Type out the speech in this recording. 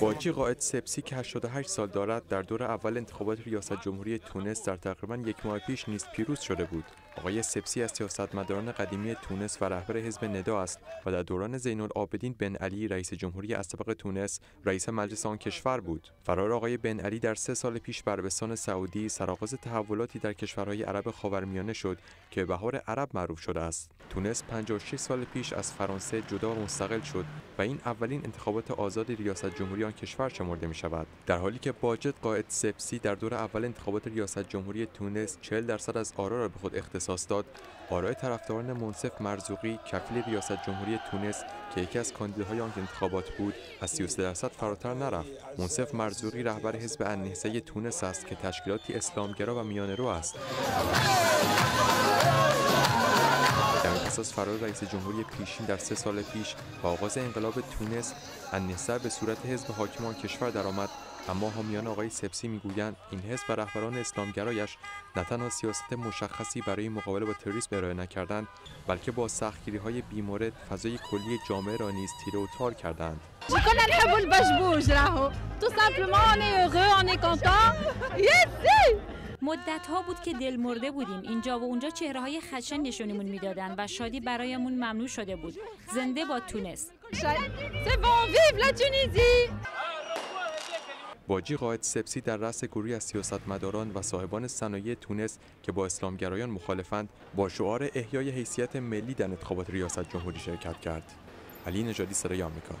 باجی قائد سپسی که 88 سال دارد در دور اول انتخابات ریاست جمهوری تونس در تقریبا یک ماه پیش نیز پیروز شده بود. آقای سپسی از سیاستمداران قدیمی تونس و رهبر حزب ندا است و در دوران زین العابدین بن علی رئیس جمهوری اسبق تونس رئیس مجلس آن کشور بود. فرار آقای بن علی در سه سال پیش بر عربستان سعودی سرآغاز تحولاتی در کشورهای عرب خاورمیانه شد که بهار عرب معروف شده است. تونس 56 سال پیش از فرانسه جدا و مستقل شد و این اولین انتخابات آزاد ریاست جمهوری آن کشور شمرده می شود در حالی که باجت قائد سپسی در دور اول انتخابات ریاست جمهوری تونس 40 درصد از آرا را به خود اختصاص داد. آرای طرفداران منصف مرزوقی کفیل ریاست جمهوری تونس که یکی از کاندیداهای آن انتخابات بود از 33 درصد فراتر نرفت. منصف مرزوقی رهبر حزب النهضه تونس است که تشکیلاتی اسلامگرا و میانه است. در اساس فرار رئیس جمهوری پیشین در سه سال پیش با آغاز انقلاب تونس النهضه به صورت حزب حاکم آن کشور درآمد. اما حامیان آقای سپسی می‌گویند این حزب و رهبران اسلامگرایش نه تنها سیاست مشخصی برای مقابله با تروریسم ارائه نکردند بلکه با سختگیری های بیمورد فضای کلی جامعه را نیز تیره و تار کردند. مدت ها بود که دل مرده بودیم. اینجا و اونجا چهره های خشن نشونمون می‌دادن و شادی برایمون ممنوع شده بود. زنده با تونس. باجی قائد سپسی در رأس گروهی از سیاستمداران و صاحبان صنایع تونس که با اسلامگرایان مخالفند با شعار احیای حیثیت ملی در انتخابات ریاست جمهوری شرکت کرد. علی نژادی صدای آمریکا.